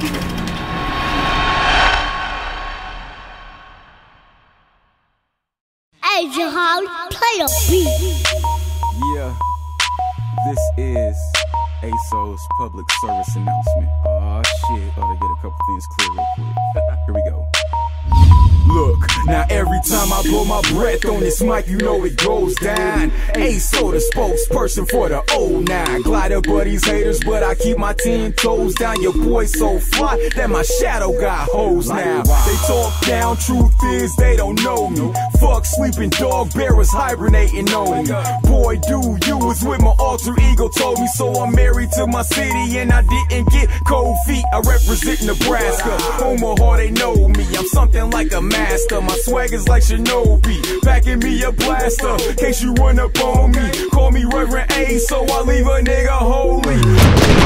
Hey, Jahal, play beat. Yeah, this is Aso's public service announcement. Aw, shit. To get a couple things clear real quick. Now every time I blow my breath on this mic, you know it goes down. Aso, the spokesperson for the 09. Glider buddies haters, but I keep my ten toes down. Your boy so fly that my shadow got hoes now. They talk down, truth is they don't know me. Fuck sleeping dog bearers hibernating on me. Boy, do you was with my alter ego, told me so. I'm married to my city and I didn't get cold feet. I represent Nebraska. Omaha, they know me. I'm like a master. My swag is like Shinobi. Backing me a blaster. Case you run up on me. Call me Reverend A, so I leave a nigga holy.